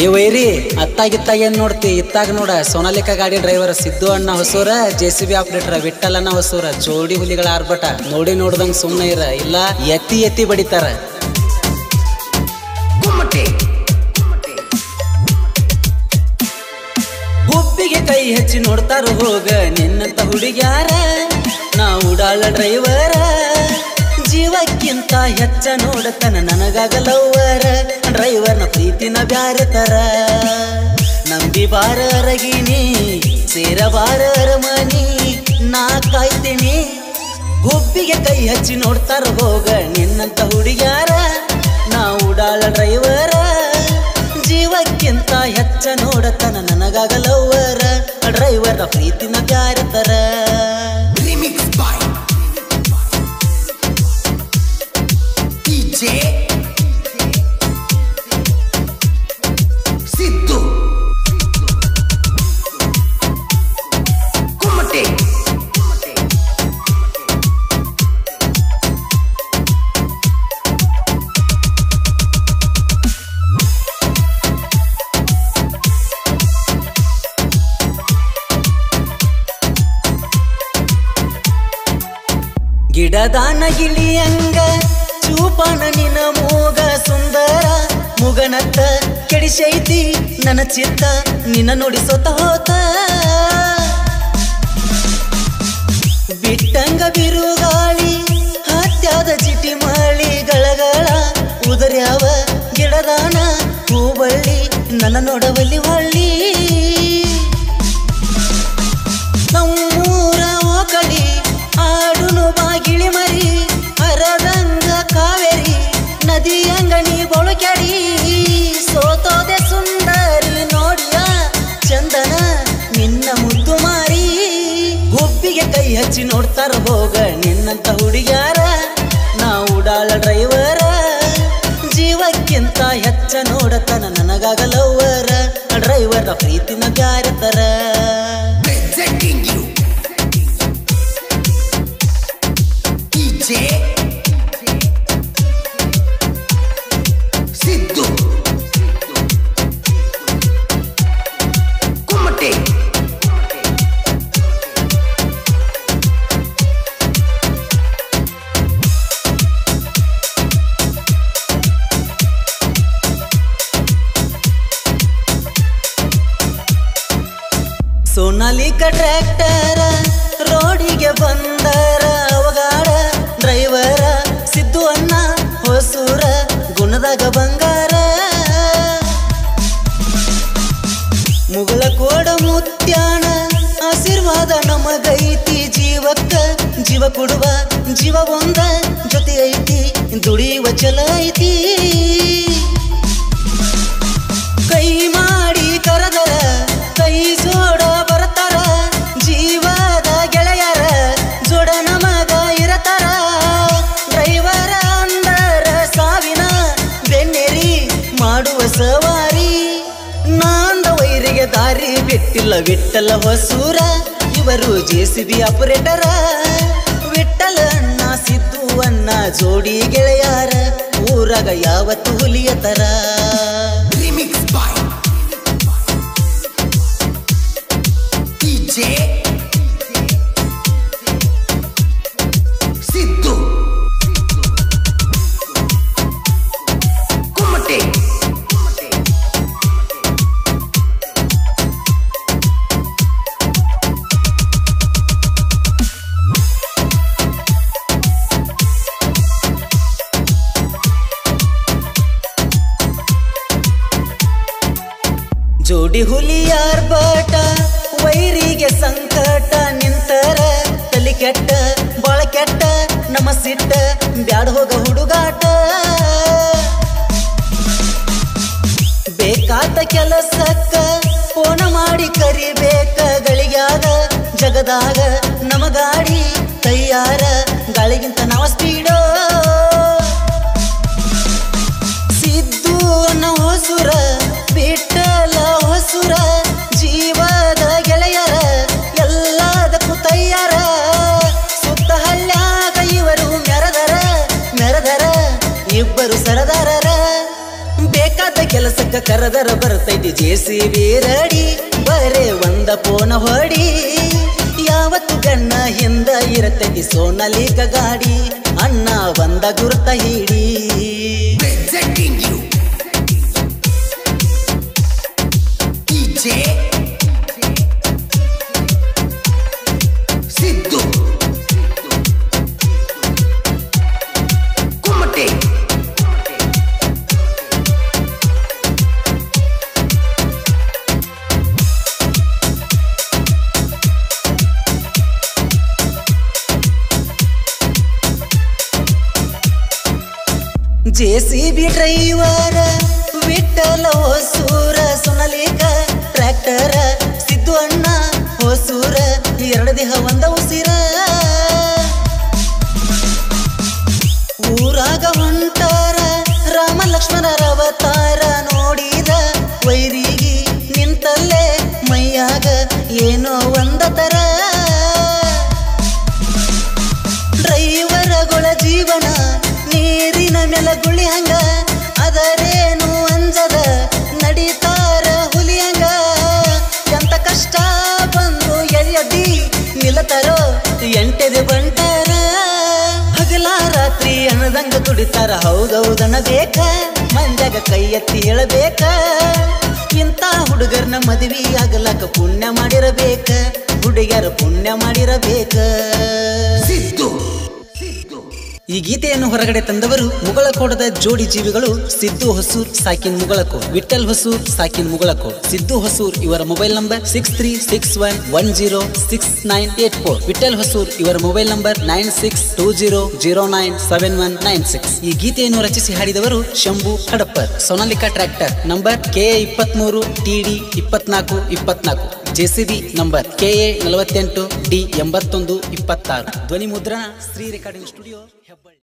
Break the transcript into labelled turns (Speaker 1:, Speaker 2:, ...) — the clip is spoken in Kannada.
Speaker 1: ಏ ವೈರಿ ಅತ್ತಾಗಿತ್ತಾಗ ಏನ್ ನೋಡ್ತಿ? ಇತ್ತಾಗ ನೋಡ ಸೋನಾಲಿಕಾ ಗಾಡಿ ಡ್ರೈವರ್ ಸಿದ್ದು ಅಣ್ಣ Hosur J C B operator Vitthal ಅಣ್ಣ ಹೊಸೂರ ಜೋಡಿ ಹುಲಿಗಳ ಆರ್ಭಟ. ನೋಡಿ ನೋಡ್ದಂಗ್ ಸುಮ್ಮನೆ ಇರ ಇಲ್ಲ ಎತ್ತಿ ಎತ್ತಿ ಬಡಿತಾರ. ಗುಬ್ಬಿಗೆ ಕೈ ಹಚ್ಚಿ ನೋಡ್ತಾರ ಹೋಗ ನಿನ್ನಂತ ಹುಡುಗ್ಯಾರ ನಾ ಉಡಾಳ ಡ್ರೈವರ ಜೀವಕ್ಕಿಂತ ಹೆಚ್ಚ ನೋಡತನ ನನಗಾಗಲವ್ವರ. ಡ್ರೈವರ್ನ ಪ್ರೀತಿನ ಬ್ಯಾರೆ ತರ. ನಂಬಿ ಸೇರ ಬಾರ ಅರಮನಿ ನಾ ಕಾಯ್ತೀನಿ. ಗುಬ್ಬಿಗೆ ಕೈ ಹಚ್ಚಿ ನೋಡ್ತಾರ ಹೋಗ ನಿನ್ನಂತ ಹುಡುಗ್ಯಾರ. ನಾ ಉಡಾಳ ಡ್ರೈವರ, ಜೀವಕ್ಕಿಂತ ಹೆಚ್ಚ ನೋಡತನ ನನಗಾಗಲವರ ಡ್ರೈವರ್ನ ಪ್ರೀತಿನ ಬ್ಯಾರೆ ತರ. ಗಿಡದಾನ ಗಿಳಿಯಂಗ, ಚೂಪಾನ ನಿನ ಮೋಗ ಸುಂದರ. ಮುಗನತ್ತ ಕೆಡಿಸೈತಿ ನನ್ನ ಚಿತ್ತ ನಿನ್ನ ನೋಡಿಸೋತ ಹೋತ ಬಿಟ್ಟಂಗ ಬಿರುಗಾಳಿ, ಹತ್ಯಾದ ಚಿಟಿ ಮಳಿ ಗಳಗಳ. ಉದರ್ಯಾವ ಗಿಡದಾನ ಹೂಬಳ್ಳಿ ನನ್ನ ನೋಡವಲ್ಲಿ ಹೊಳ್ಳಿ. ಆಡುನು ಬಾಗಿಳಿ ಮರಿ ಹರದಂಗ ಕಾವೇರಿ ನದಿಯಂಗಣಿ ಬೊಳಕ್ಯಾಡಿ. ಸೋತೋದೆ ಸುಂದರಿ ನೋಡಿಯ ಚಂದನ ನಿನ್ನ ಮುದ್ದು ಮಾರಿ. ಗುಬ್ಬಿಗೆ ಕೈ ಹಚ್ಚಿ ನೋಡ್ತಾರ ಹೋಗ ನಿನ್ನಂತ ಹುಡುಗ್ಯಾರ, ನಾ ಉಡಾಳ ಡ್ರೈವರ. ಜೀವಕ್ಕಿಂತ ಹೆಚ್ಚ ನೋಡತನ ನನಗಾಗಲವರ ಡ್ರೈವರ ಪ್ರೀತಿನ ಬ್ಯಾರೆ ಸೋನಾಲಿಕ ಟ್ರ್ಯಾಕ್ಟರ, ರೋಡಿಗೆ ಬಂದರ ಅವಗಾಡ ಡ್ರೈವರ, ಸಿದ್ದು ಅಣ್ಣ, ಹೊಸೂರ, ಗುಣದಾಗ ಬಂಗಾರ. ಮುಗಳ ಕೋಡ ಮುತ್ಯಾಣ, ಆಶೀರ್ವಾದ ನಮಗೈತಿ ಜೀವಕ್ಕ. ಜೀವ ಕೊಡುವ ಜೀವ ಒಂದ, ಜೊತೆ ಐತಿ, ದುಡಿಯುವ ಚಲ ಐತಿ. ಬಿಟ್ಟಿಲ್ಲ ವಿಟ್ಟಲ ಹೊಸೂರ ಇವರು ಜೆಸಿಬಿ ಆಪರೇಟರ ವಿಟ್ಟಲ ಅಣ್ಣ ಸಿದ್ದು ಅಣ್ಣ ಜೋಡಿ ಗೆಳೆಯಾರ, ಊರಾಗ ಯಾವತ್ತು ಹುಲಿಯ ತರ ಜೋಡಿ ಹುಲಿಯಾರ್ ಬಾಟ, ವೈರಿಗೆ ಸಂಕಟ ನಿಂತರ ತಲಿ ಕೆಟ್ಟ, ಬಾಳ ಕೆಟ್ಟ ನಮ್ಮ ಸಿಟ್ಟ ಬ್ಯಾಡ ಹೋಗ ಹುಡುಗಾಟ. ಬೇಕಾದ ಕೆಲಸಕ್ಕ ಫೋನ ಮಾಡಿ ಕರಿಬೇಕ ಗಳಿಗ್ಯಾಗ, ಜಗದಾಗ ನಮ ಗಾಡಿ ತಯ್ಯಾರ ಗಾಳಿಗಿಂತ ನಾವ ಸ್ಪೀಡೋ ಕೆಲಸ ಕರದರ ಬರ್ತೈತಿ ಜೇಸಿ ರಡಿ. ಬರೇ ಒಂದ ಪೋನ ಹೊಡಿ. ಯಾವತ್ತು ಗಣ್ಣ ಹಿಂದ ಇರತೈತಿ ಸೋನಲಿಕ ಗಾಡಿ. ಅಣ್ಣ ಒಂದ ಗುರುತ ಹಿಡಿ.
Speaker 2: Yeah.
Speaker 1: JCB driver Vithala Hosur, Sonalika tractor Siddu ಅಣ್ಣ ಹೊಸೂರ, ಎರಡು ದೇಹ, ಒಂದ ಉಸಿರ. ಊರಾಗ ಹೊಂಟಾರ ರಾಮ ಲಕ್ಷ್ಮಣರ ಅವತಾರ ನೋಡಿದ ವೈರಿಗೆ ನಿಂತಲ್ಲೇ ಮೈಯಾಗ ಏನೋ ಒಂದ ತರ. ನೀರಿನ ಮೆಲಗುಳಿ ಹಂಗ, ಅದರೇನು ಅಂಜದ? ನಡೀತಾರ ಹುಲಿ ಹಂಗ. ಎಂತ ಕಷ್ಟ ಬಂದು ಎಳೆಯದಿ ನಿಲತಾರೋ ಎಂಟೆದೆ ಬಂಟಾರ. ಹಗಲ ರಾತ್ರಿ ಅನ್ನದಂಗ ದುಡಿತಾರ. ಹೌದೌದನ ಬೇಕ? ಮಂಜಾಗ ಕೈ ಎತ್ತಿ ಹೇಳಬೇಕ? ಇಂಥ ಹುಡುಗರ್ನ ಮದುವೆ ಆಗಲಕ ಪುಣ್ಯ ಮಾಡಿರಬೇಕ? ಹುಡುಗಿಯರು ಪುಣ್ಯ ಮಾಡಿರಬೇಕ?
Speaker 2: Siddu.
Speaker 1: ಈ ಗೀತೆಯನ್ನು ಹೊರಗಡೆ ತಂದವರು ಮುಗಳಕೋಟದ ಜೋಡಿ ಜೀವಿಗಳು ಸಿದ್ದು ಹೊಸೂರ್, ಸಾಕಿನ್ ಮುಗಳಕೋಟ್. ವಿಠಲ್ ಹೊಸೂರ್, ಸಾಕಿನ್ ಮುಗಳಕೋಟ್. ಸಿದ್ದು ಹೊಸೂರ್ ಇವರ mobile number six three six one one zero six nine eight four. Vitthal Hosur ಇವರ mobile number nine six two zero zero nine seven one nine six. ಈ ಗೀತೆಯನ್ನು ರಚಿಸಿ ಹಾಡಿದವರು Shambhu Hadappar. Sonalika tractor. Number K ಇಪ್ಪತ್ಮೂರು ಟಿ ಡಿ ಇಪ್ಪತ್ನಾಲ್ಕು ಇಪ್ಪತ್ನಾಲ್ಕು. ಜೆಸಿಬಿ ನಂಬರ್ ಕೆ ಎ ನಲವತ್ತೆಂಟು ಡಿ ಎಂಬತ್ತೊಂದು ಇಪ್ಪತ್ತಾರು. ಧ್ವನಿ ಮುದ್ರಣ ಶ್ರೀ ರೆಕಾರ್ಡಿಂಗ್ ಸ್ಟುಡಿಯೋ ಹೆಬ್ಬಳ್ಳಿ.